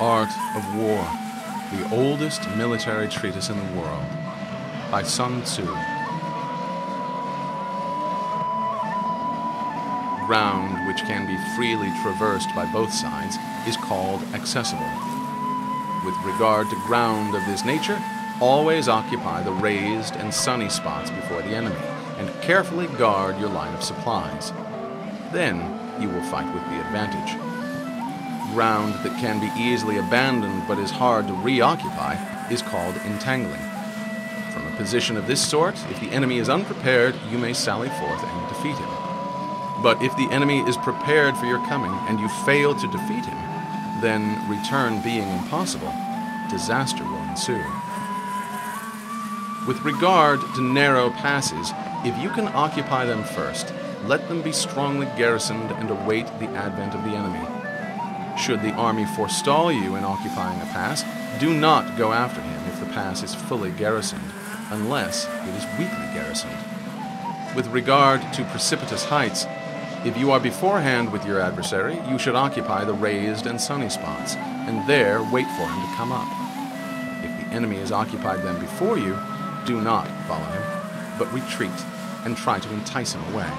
Art of War, the oldest military treatise in the world, by Sun Tzu. Ground which can be freely traversed by both sides is called accessible. With regard to ground of this nature, always occupy the raised and sunny spots before the enemy, and carefully guard your line of supplies. Then you will fight with the advantage ground that can be easily abandoned but is hard to reoccupy is called entangling. From a position of this sort, if the enemy is unprepared, you may sally forth and defeat him. But if the enemy is prepared for your coming and you fail to defeat him, then, return being impossible, disaster will ensue. With regard to narrow passes, if you can occupy them first, let them be strongly garrisoned and await the advent of the enemy. Should the army forestall you in occupying a pass, do not go after him if the pass is fully garrisoned, unless it is weakly garrisoned. With regard to precipitous heights, if you are beforehand with your adversary, you should occupy the raised and sunny spots, and there wait for him to come up. If the enemy has occupied them before you, do not follow him, but retreat and try to entice him away.